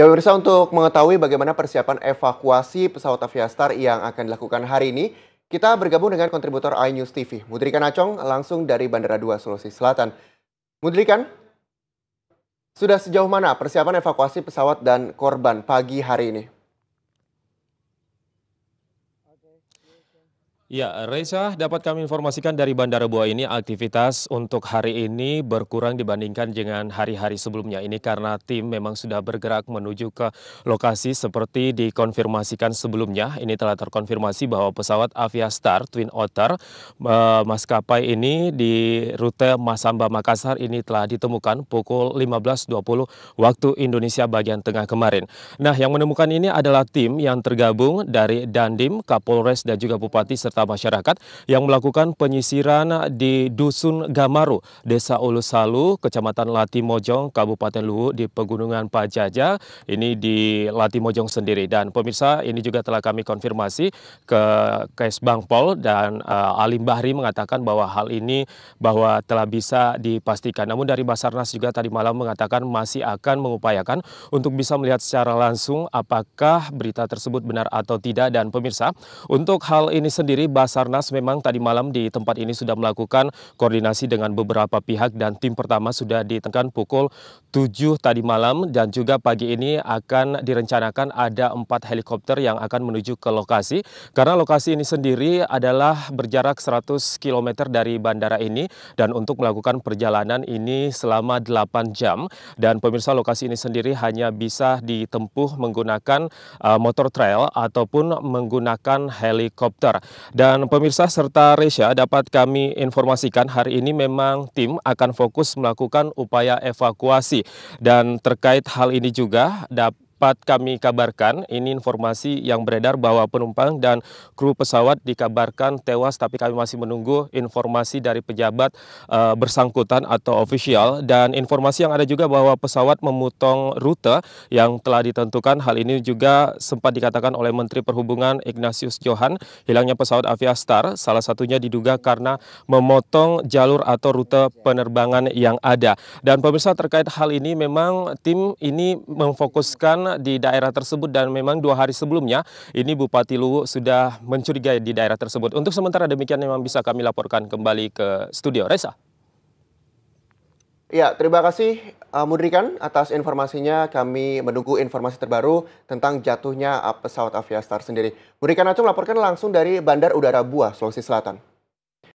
Ya pemirsa untuk mengetahui bagaimana persiapan evakuasi pesawat Aviastar yang akan dilakukan hari ini, kita bergabung dengan kontributor iNews TV, Mudrikan Acong langsung dari Bandara 2 Sulawesi Selatan. Mudrikan, sudah sejauh mana persiapan evakuasi pesawat dan korban pagi hari ini? Ya, Reza, dapat kami informasikan dari Bandara Buah ini aktivitas untuk hari ini berkurang dibandingkan dengan hari-hari sebelumnya. Ini karena tim memang sudah bergerak menuju ke lokasi seperti dikonfirmasikan sebelumnya. Ini telah terkonfirmasi bahwa pesawat Aviastar Twin Otter uh, maskapai ini di rute Masamba Makassar ini telah ditemukan pukul 15.20 waktu Indonesia bagian tengah kemarin. Nah, yang menemukan ini adalah tim yang tergabung dari Dandim, Kapolres dan juga Bupati serta serta masyarakat yang melakukan penyisiran di Dusun Gamaru, Desa Ulusalu, Kecamatan Latimojong, Kabupaten Luwu di Pegunungan Pajaja, ini di Latimojong sendiri. Dan pemirsa, ini juga telah kami konfirmasi ke Kes Bangpol dan uh, Alim Bahri mengatakan bahwa hal ini bahwa telah bisa dipastikan. Namun dari Basarnas juga tadi malam mengatakan masih akan mengupayakan untuk bisa melihat secara langsung apakah berita tersebut benar atau tidak. Dan pemirsa, untuk hal ini sendiri Basarnas memang tadi malam di tempat ini sudah melakukan koordinasi dengan beberapa pihak dan tim pertama sudah ditekan pukul 7 tadi malam dan juga pagi ini akan direncanakan ada empat helikopter yang akan menuju ke lokasi karena lokasi ini sendiri adalah berjarak 100 km dari bandara ini dan untuk melakukan perjalanan ini selama 8 jam dan pemirsa lokasi ini sendiri hanya bisa ditempuh menggunakan uh, motor trail ataupun menggunakan helikopter. Dan pemirsa serta Resya dapat kami informasikan hari ini memang tim akan fokus melakukan upaya evakuasi. Dan terkait hal ini juga dapat dapat kami kabarkan, ini informasi yang beredar bahwa penumpang dan kru pesawat dikabarkan tewas, tapi kami masih menunggu informasi dari pejabat uh, bersangkutan atau official. Dan informasi yang ada juga bahwa pesawat memotong rute yang telah ditentukan. Hal ini juga sempat dikatakan oleh Menteri Perhubungan Ignatius Johan, hilangnya pesawat Aviastar, salah satunya diduga karena memotong jalur atau rute penerbangan yang ada. Dan pemirsa terkait hal ini memang tim ini memfokuskan di daerah tersebut dan memang dua hari sebelumnya ini Bupati Luwu sudah mencurigai di daerah tersebut. Untuk sementara demikian memang bisa kami laporkan kembali ke studio. Reza. Ya, terima kasih uh, Mudrikan atas informasinya. Kami menunggu informasi terbaru tentang jatuhnya pesawat Aviastar sendiri. Mudrikan Acung melaporkan langsung dari Bandar Udara Buah, Sulawesi Selatan.